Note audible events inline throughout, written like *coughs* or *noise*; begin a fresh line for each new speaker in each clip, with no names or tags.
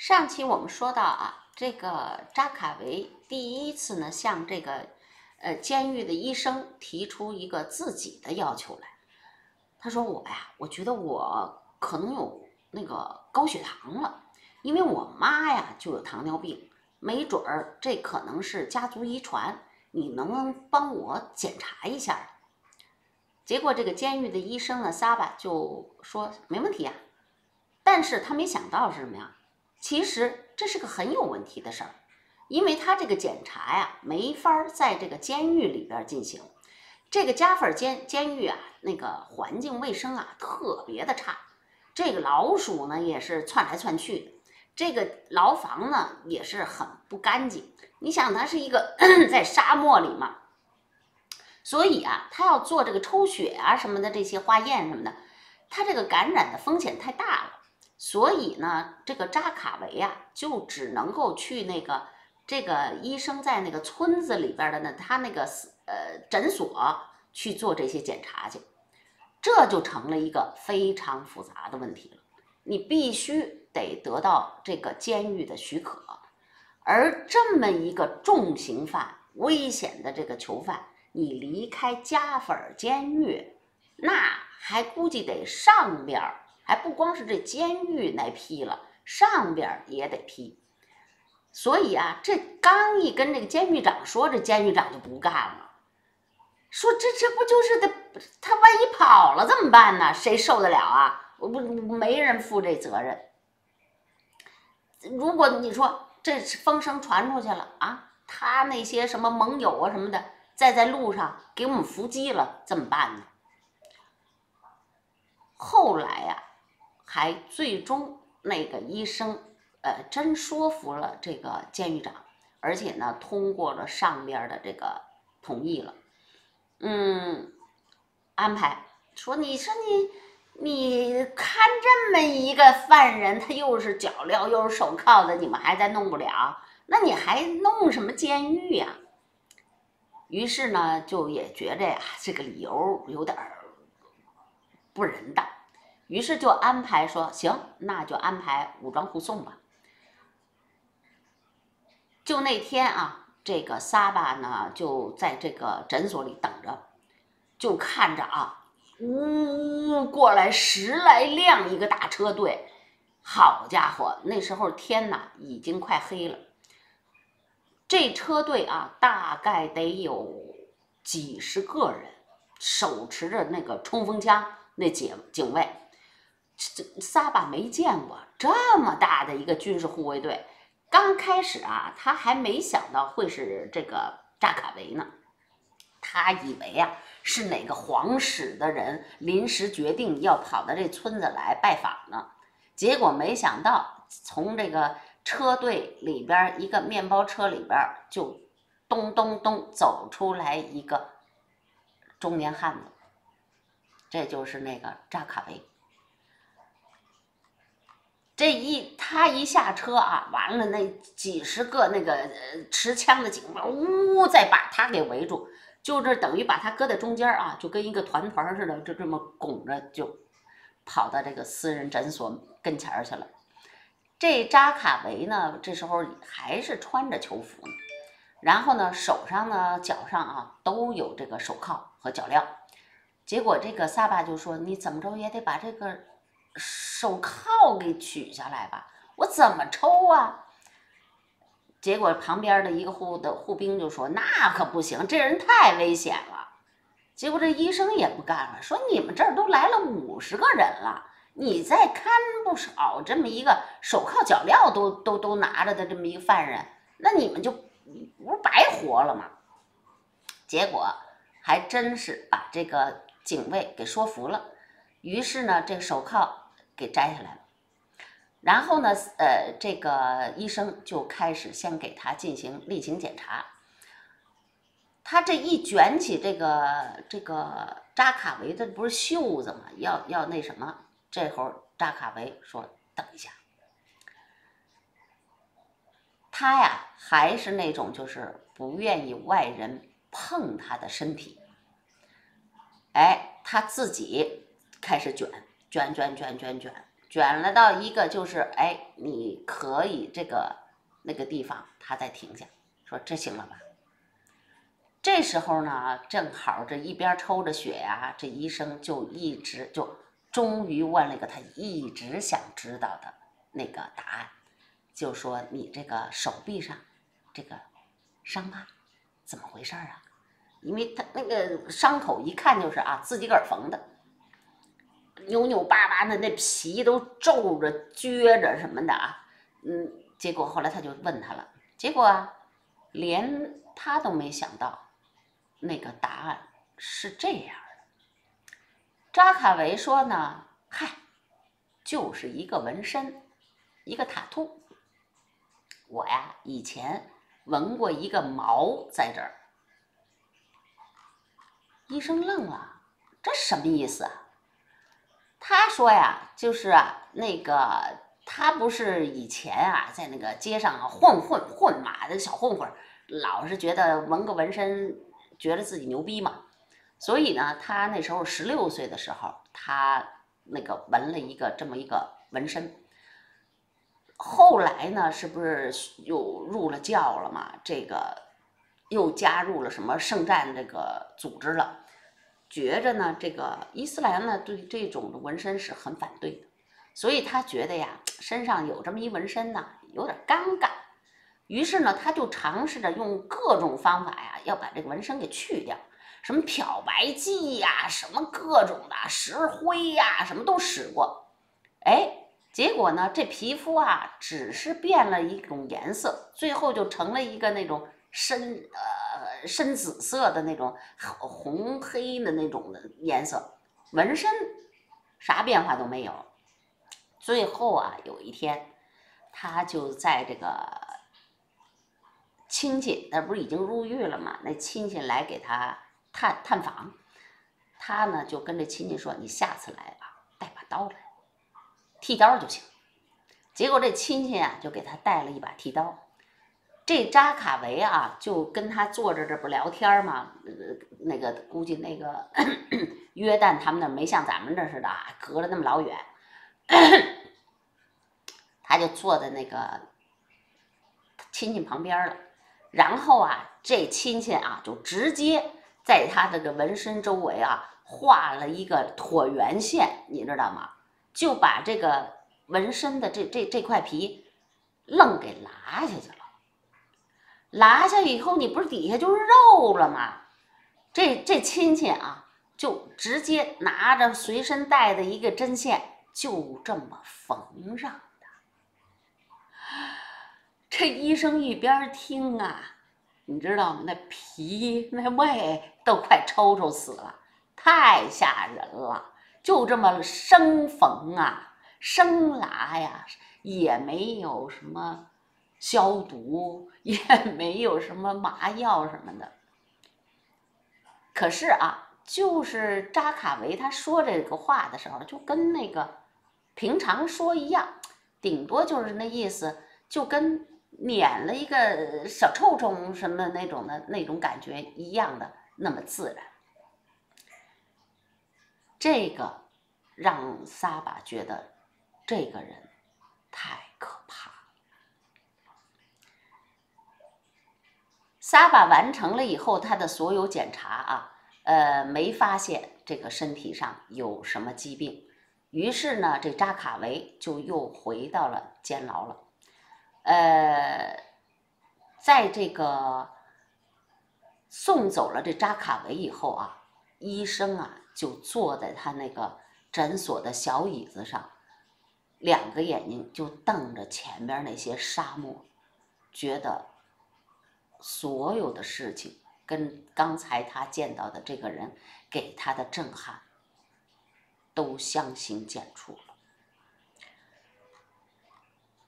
上期我们说到啊，这个扎卡维第一次呢向这个呃监狱的医生提出一个自己的要求来。他说我呀，我觉得我可能有那个高血糖了，因为我妈呀就有糖尿病，没准儿这可能是家族遗传，你能不能帮我检查一下？结果这个监狱的医生呢，萨巴就说没问题呀，但是他没想到是什么呀？其实这是个很有问题的事儿，因为他这个检查呀，没法在这个监狱里边进行。这个加菲监监狱啊，那个环境卫生啊，特别的差。这个老鼠呢，也是窜来窜去的。这个牢房呢，也是很不干净。你想，它是一个 *coughs* 在沙漠里嘛，所以啊，他要做这个抽血啊什么的这些化验什么的，他这个感染的风险太大了。所以呢，这个扎卡维呀，就只能够去那个这个医生在那个村子里边的呢，他那个呃诊所去做这些检查去，这就成了一个非常复杂的问题了。你必须得得到这个监狱的许可，而这么一个重刑犯、危险的这个囚犯，你离开加菲尔监狱，那还估计得上边儿。还不光是这监狱来批了，上边也得批。所以啊，这刚一跟这个监狱长说，这监狱长就不干了，说这这不就是他他万一跑了怎么办呢？谁受得了啊？我不没人负这责任。如果你说这风声传出去了啊，他那些什么盟友啊什么的，再在路上给我们伏击了，怎么办呢？后来呀。还最终那个医生，呃，真说服了这个监狱长，而且呢，通过了上边的这个同意了，嗯，安排说，你说你你看这么一个犯人，他又是脚镣又是手铐的，你们还在弄不了，那你还弄什么监狱呀？于是呢，就也觉着呀，这个理由有点不人道。于是就安排说行，那就安排武装护送吧。就那天啊，这个萨巴呢就在这个诊所里等着，就看着啊，呜呜呜过来十来辆一个大车队，好家伙，那时候天呐已经快黑了。这车队啊，大概得有几十个人，手持着那个冲锋枪，那警警卫。这萨巴没见过这么大的一个军事护卫队。刚开始啊，他还没想到会是这个扎卡维呢。他以为啊，是哪个皇室的人临时决定要跑到这村子来拜访呢。结果没想到，从这个车队里边一个面包车里边就咚咚咚走出来一个中年汉子，这就是那个扎卡维。这一他一下车啊，完了那几十个那个持枪的警卫，呜，再把他给围住，就这等于把他搁在中间啊，就跟一个团团似的，就这么拱着就跑到这个私人诊所跟前儿去了。这扎卡维呢，这时候还是穿着囚服呢，然后呢手上呢脚上啊都有这个手铐和脚镣。结果这个萨巴就说：“你怎么着也得把这个。”手铐给取下来吧，我怎么抽啊？结果旁边的一个护的护兵就说：“那可不行，这人太危险了。”结果这医生也不干了，说：“你们这儿都来了五十个人了，你再看不少这么一个手铐脚镣都都都拿着的这么一个犯人，那你们就不是白活了吗？”结果还真是把这个警卫给说服了，于是呢，这手铐。给摘下来了，然后呢，呃，这个医生就开始先给他进行例行检查。他这一卷起这个这个扎卡维的不是袖子吗？要要那什么？这会儿扎卡维说：“等一下。”他呀，还是那种就是不愿意外人碰他的身体。哎，他自己开始卷。卷卷卷卷卷，卷了到一个就是哎，你可以这个那个地方，他再停下，说这行了吧？这时候呢，正好这一边抽着血呀，这医生就一直就终于问了一个他一直想知道的那个答案，就说你这个手臂上这个伤疤怎么回事啊？因为他那个伤口一看就是啊自己个儿缝的，扭扭巴巴的，那皮都皱着撅着什么的啊，嗯，结果后来他就问他了，结果啊，连他都没想到。那个答案是这样的，扎卡维说呢，嗨，就是一个纹身，一个塔图。我呀，以前纹过一个毛在这儿。医生愣了，这什么意思啊？他说呀，就是啊，那个他不是以前啊，在那个街上啊混混混马的小混混，老是觉得纹个纹身。觉得自己牛逼嘛，所以呢，他那时候十六岁的时候，他那个纹了一个这么一个纹身。后来呢，是不是又入了教了嘛？这个又加入了什么圣战这个组织了？觉着呢，这个伊斯兰呢对这种的纹身是很反对的，所以他觉得呀，身上有这么一纹身呢，有点尴尬。于是呢，他就尝试着用各种方法呀，要把这个纹身给去掉，什么漂白剂呀，什么各种的石灰呀，什么都使过。哎，结果呢，这皮肤啊，只是变了一种颜色，最后就成了一个那种深呃深紫色的那种红黑的那种的颜色，纹身啥变化都没有。最后啊，有一天，他就在这个。亲戚，那不是已经入狱了吗？那亲戚来给他探探访，他呢就跟这亲戚说：“你下次来啊，带把刀来，剃刀就行。”结果这亲戚啊就给他带了一把剃刀。这扎卡维啊就跟他坐着这不聊天吗？那个估计那个约旦他们那没像咱们这似的啊，隔了那么老远，他就坐在那个亲戚旁边了。然后啊，这亲戚啊，就直接在他这个纹身周围啊画了一个椭圆线，你知道吗？就把这个纹身的这这这块皮愣给拉下去了。拉下以后，你不是底下就是肉了吗？这这亲戚啊，就直接拿着随身带的一个针线，就这么缝上的。这医生一边听啊，你知道吗？那皮那胃都快抽抽死了，太吓人了。就这么生缝啊，生拉呀，也没有什么消毒，也 *laughs* 没有什么麻药什么的。可是啊，就是扎卡维他说这个话的时候，就跟那个平常说一样，顶多就是那意思，就跟。撵了一个小臭虫什么那种的那种感觉一样的那么自然，这个让萨巴觉得这个人太可怕。萨巴完成了以后，他的所有检查啊，呃，没发现这个身体上有什么疾病，于是呢，这扎卡维就又回到了监牢了。呃，在这个送走了这扎卡维以后啊，医生啊就坐在他那个诊所的小椅子上，两个眼睛就瞪着前边那些沙漠，觉得所有的事情跟刚才他见到的这个人给他的震撼都相形见绌了。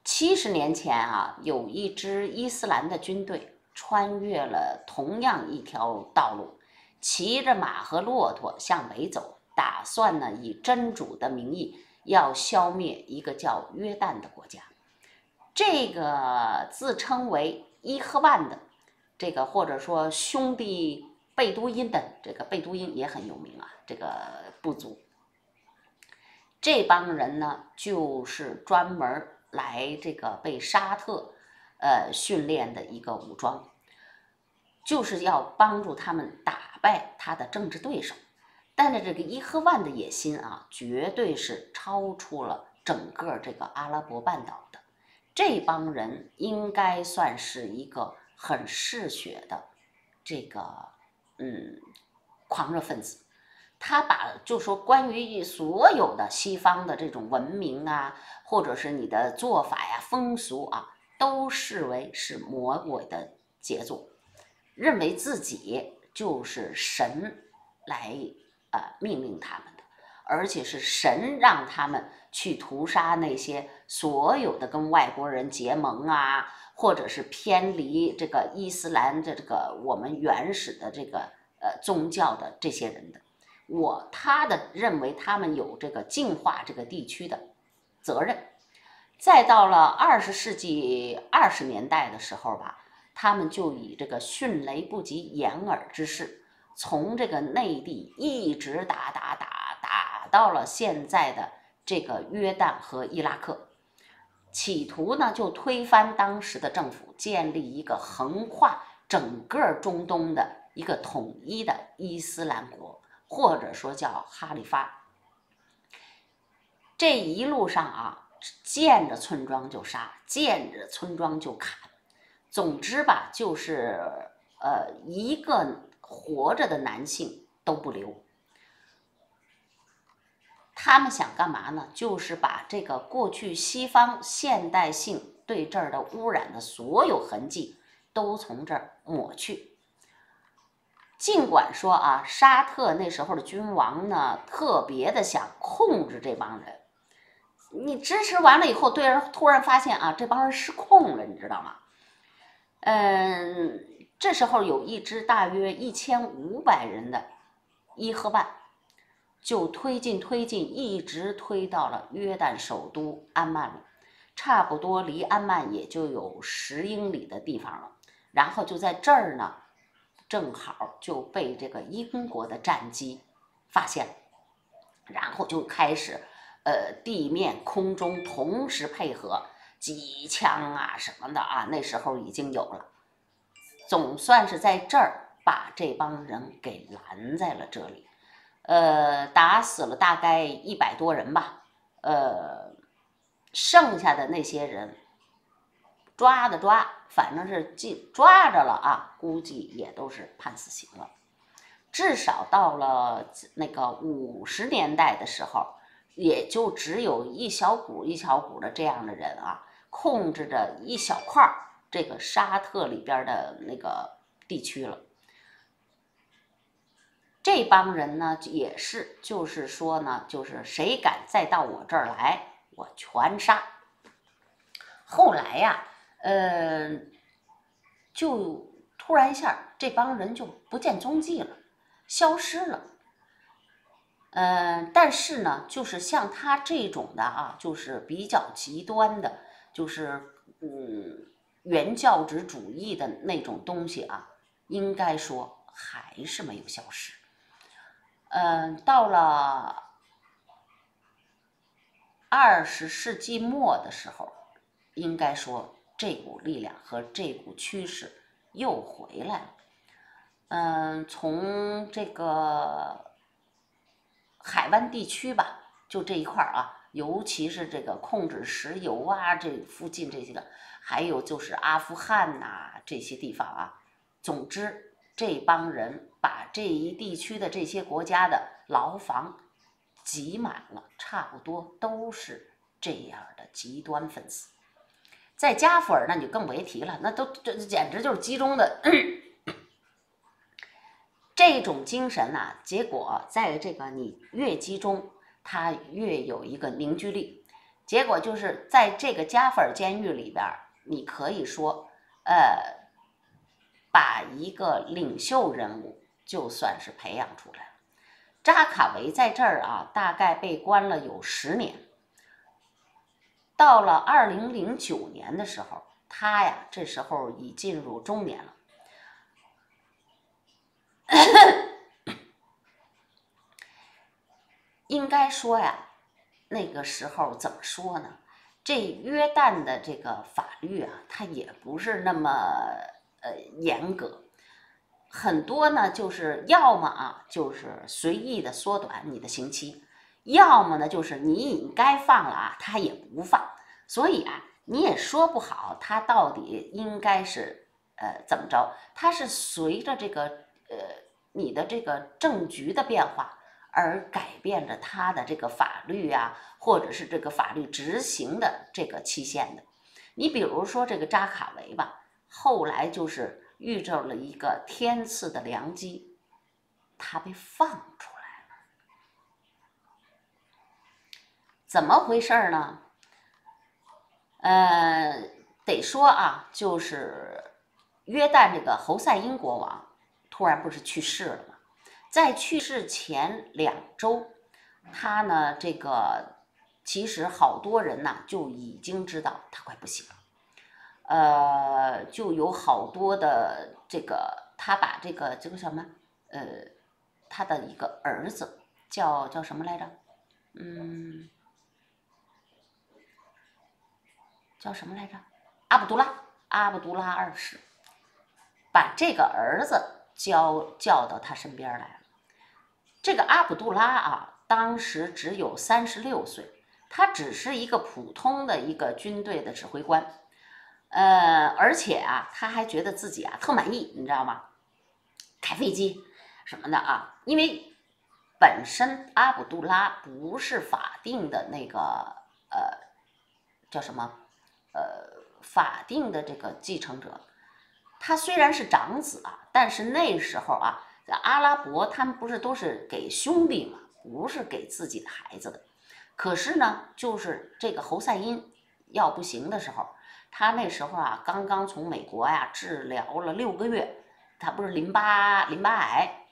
七十年前啊，有一支伊斯兰的军队穿越了同样一条道路，骑着马和骆驼向北走，打算呢以真主的名义要消灭一个叫约旦的国家。这个自称为伊赫万的这个或者说兄弟贝都因的这个贝都因也很有名啊，这个部族。这帮人呢，就是专门来这个被沙特呃训练的一个武装，就是要帮助他们打败他的政治对手。但是这个伊赫万的野心啊，绝对是超出了整个这个阿拉伯半岛的。这帮人应该算是一个很嗜血的这个嗯狂热分子。他把就说关于所有的西方的这种文明啊，或者是你的做法呀、风俗啊，都视为是魔鬼的杰作，认为自己就是神来。呃，命令他们，而且是神让他们去屠杀那些所有的跟外国人结盟啊，或者是偏离这个伊斯兰的这个我们原始的这个呃宗教的这些人的。我他的认为他们有这个净化这个地区的责任。再到了二十世纪二十年代的时候吧，他们就以这个迅雷不及掩耳之势。从这个内地一直打打打打到了现在的这个约旦和伊拉克，企图呢就推翻当时的政府，建立一个横跨整个中东的一个统一的伊斯兰国，或者说叫哈里发。这一路上啊，见着村庄就杀，见着村庄就砍，总之吧，就是呃一个。活着的男性都不留，他们想干嘛呢？就是把这个过去西方现代性对这儿的污染的所有痕迹都从这儿抹去。尽管说啊，沙特那时候的君王呢，特别的想控制这帮人，你支持完了以后，对人突然发现啊，这帮人失控了，你知道吗？嗯。这时候有一支大约一千五百人的伊赫万，就推进推进，一直推到了约旦首都安曼了，差不多离安曼也就有十英里的地方了。然后就在这儿呢，正好就被这个英国的战机发现，然后就开始呃地面空中同时配合机枪啊什么的啊，那时候已经有了。总算是在这儿把这帮人给拦在了这里，呃，打死了大概一百多人吧，呃，剩下的那些人抓的抓，反正是进抓着了啊，估计也都是判死刑了。至少到了那个五十年代的时候，也就只有一小股一小股的这样的人啊，控制着一小块。这个沙特里边的那个地区了，这帮人呢也是，就是说呢，就是谁敢再到我这儿来，我全杀。后来呀，呃，就突然一下，这帮人就不见踪迹了，消失了。呃，但是呢，就是像他这种的啊，就是比较极端的，就是嗯。原教旨主义的那种东西啊，应该说还是没有消失。嗯，到了二十世纪末的时候，应该说这股力量和这股趋势又回来了。嗯，从这个海湾地区吧，就这一块儿啊，尤其是这个控制石油啊，这附近这些个。还有就是阿富汗呐这些地方啊，总之这帮人把这一地区的这些国家的牢房挤满了，差不多都是这样的极端分子。在加菲尔那你就更别提了，那都这简直就是集中的 *clears throat* 这种精神呐。结果在这个你越集中，它越有一个凝聚力。结果就是在这个加菲尔监狱里边。你可以说，呃，把一个领袖人物就算是培养出来了。扎卡维在这儿啊，大概被关了有十年。到了二零零九年的时候，他呀，这时候已进入中年了。应该说呀，那个时候怎么说呢？这约旦的这个法律啊，它也不是那么呃严格，很多呢就是要么啊就是随意的缩短你的刑期，要么呢就是你该放了啊，他也不放，所以啊你也说不好他到底应该是呃怎么着，他是随着这个呃你的这个政局的变化。而改变着他的这个法律啊，或者是这个法律执行的这个期限的。你比如说这个扎卡维吧，后来就是遇着了一个天赐的良机，他被放出来了。怎么回事呢？呃，得说啊，就是约旦这个侯赛因国王突然不是去世了吗？在去世前两周，他呢，这个其实好多人呐就已经知道他快不行了，呃，就有好多的这个，他把这个这个什么，呃，他的一个儿子叫叫什么来着？嗯，叫什么来着？阿卜杜拉，阿卜杜拉二世，把这个儿子叫叫到他身边来了。这个阿卜杜拉啊，当时只有三十六岁，他只是一个普通的一个军队的指挥官，呃，而且啊，他还觉得自己啊特满意，你知道吗？开飞机什么的啊，因为本身阿卜杜拉不是法定的那个呃叫什么呃法定的这个继承者，他虽然是长子啊，但是那时候啊。在阿拉伯，他们不是都是给兄弟嘛，不是给自己的孩子的。可是呢，就是这个侯赛因要不行的时候，他那时候啊，刚刚从美国呀治疗了六个月，他不是淋巴淋巴癌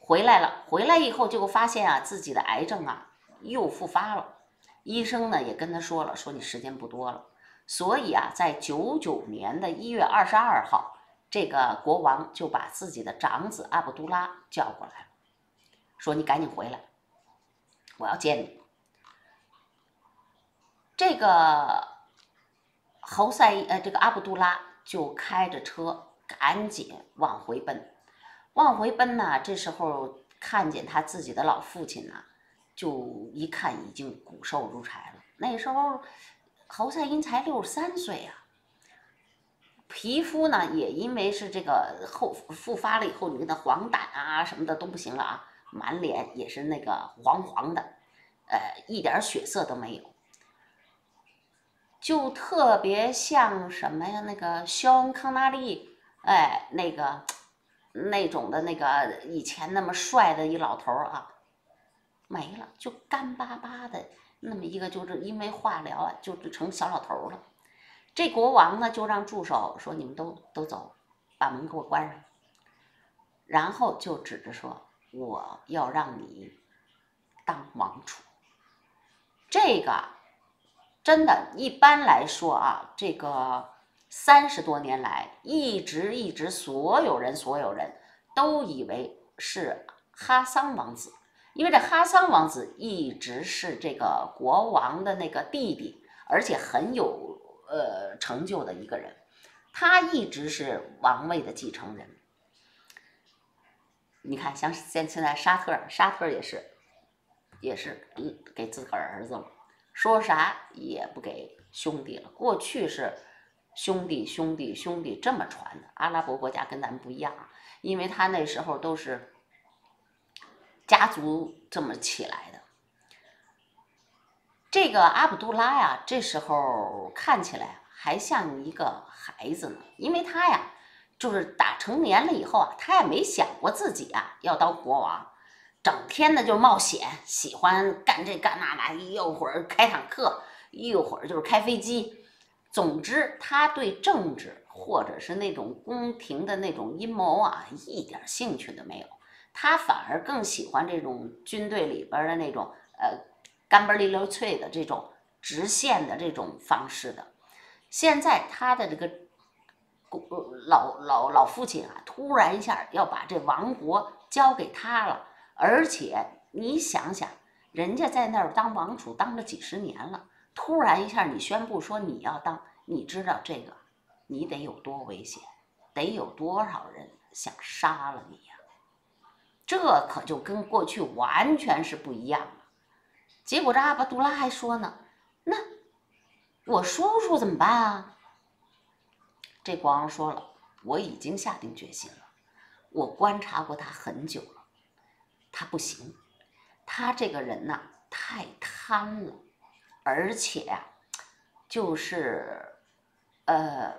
回来了。回来以后就发现啊，自己的癌症啊又复发了。医生呢也跟他说了，说你时间不多了。所以啊，在九九年的一月二十二号。这个国王就把自己的长子阿卜杜拉叫过来了，说：“你赶紧回来，我要见你。”这个侯赛呃，这个阿卜杜拉就开着车赶紧往回奔，往回奔呢。这时候看见他自己的老父亲呢，就一看已经骨瘦如柴了。那时候侯赛因才六十三岁啊。皮肤呢，也因为是这个后复发了以后，你的黄疸啊什么的都不行了啊，满脸也是那个黄黄的，呃，一点血色都没有，就特别像什么呀？那个肖恩康纳利，哎，那个那种的那个以前那么帅的一老头儿啊，没了，就干巴巴的那么一个，就是因为化疗啊，就成小老头了。这国王呢，就让助手说：“你们都都走，把门给我关上。”然后就指着说：“我要让你当王储。”这个真的，一般来说啊，这个三十多年来，一直一直，所有人所有人都以为是哈桑王子，因为这哈桑王子一直是这个国王的那个弟弟，而且很有。呃，成就的一个人，他一直是王位的继承人。你看，像现现在沙特，沙特也是，也是给自个儿儿子了，说啥也不给兄弟了。过去是兄弟兄弟兄弟这么传的，阿拉伯国家跟咱们不一样，因为他那时候都是家族这么起来的。这个阿卜杜拉呀，这时候看起来还像一个孩子呢，因为他呀，就是打成年了以后啊，他也没想过自己啊要当国王，整天的就冒险，喜欢干这干那的，一会儿开坦克，一会儿就是开飞机，总之他对政治或者是那种宫廷的那种阴谋啊，一点兴趣都没有，他反而更喜欢这种军队里边的那种呃。干巴利溜脆的这种直线的这种方式的，现在他的这个老老老父亲啊，突然一下要把这王国交给他了，而且你想想，人家在那儿当王储当了几十年了，突然一下你宣布说你要当，你知道这个你得有多危险，得有多少人想杀了你呀？这可就跟过去完全是不一样了。结果这阿卜杜拉还说呢，那我叔叔怎么办啊？这国王说了，我已经下定决心了，我观察过他很久了，他不行，他这个人呐太贪了，而且呀，就是呃，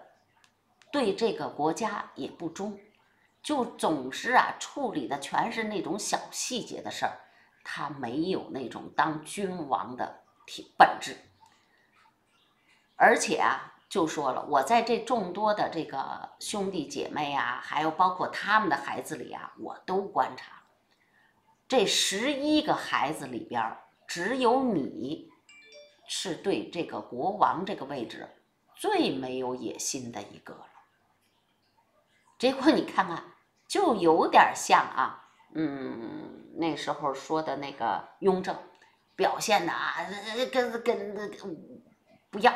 对这个国家也不忠，就总是啊处理的全是那种小细节的事儿，他没有那种当君王的体本质，而且啊。就说了，我在这众多的这个兄弟姐妹啊，还有包括他们的孩子里啊，我都观察了，这十一个孩子里边，只有你是对这个国王这个位置最没有野心的一个了。结果你看看，就有点像啊，嗯，那时候说的那个雍正，表现的啊，跟跟跟不要。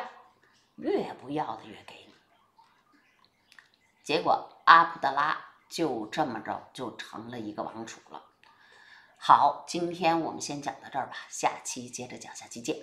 越不要的越给你，结果阿卜德拉就这么着就成了一个王储了。好，今天我们先讲到这儿吧，下期接着讲，下期见。